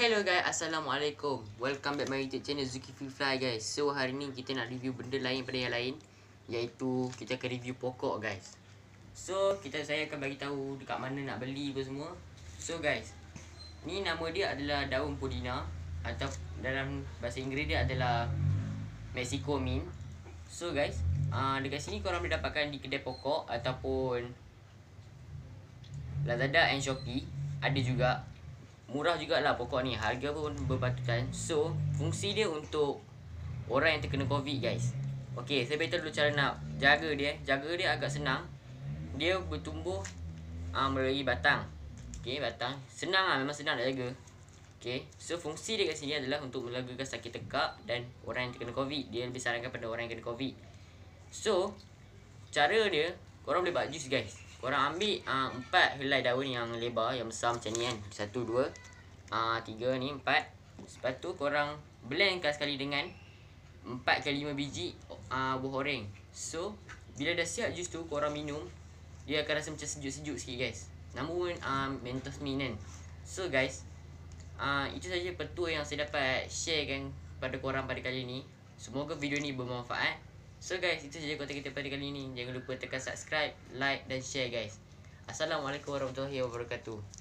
Hello guys, Assalamualaikum. Welcome back my YouTube channel Zulkifli Fly guys. So hari ni kita nak review benda lain pada yang lain Iaitu kita akan review pokok guys. So kita saya akan bagi tahu dekat mana nak beli apa semua. So guys Ni nama dia adalah daun pudina Atau dalam bahasa Inggeris dia adalah Mexico mint. So guys uh, Dekat sini korang boleh dapatkan di kedai pokok Ataupun Lazada and Shopee. Ada juga murah jugalah pokok ni. Harga pun berpatutan. So fungsi dia untuk orang yang terkena covid guys. Okey saya beritahu dulu cara nak jaga dia. Jaga dia agak senang. Dia bertumbuh uh, melalui batang. Okey batang. Senang lah memang senang nak jaga. Okey so fungsi dia kat sini adalah untuk melagakan sakit tekak dan orang yang terkena covid. Dia lebih sarankan pada orang yang kena covid. So cara dia korang boleh buat jus guys Korang ambil uh, empat helai daun yang lebar, yang besar macam ni kan. Satu, dua, uh, tiga ni, empat. Lepas tu korang blendkan sekali dengan empat ke lima biji uh, buah oreng. So, bila dah siap jus tu, korang minum. Dia akan rasa macam sejuk-sejuk sikit guys. Nama pun uh, Mentos Mint kan. So guys, uh, itu saja petua yang saya dapat sharekan pada korang pada kali ni. Semoga video ni bermanfaat. So guys, itu saja konten kita pada kali ini. Jangan lupa tekan subscribe, like dan share guys. Assalamualaikum warahmatullahi wabarakatuh.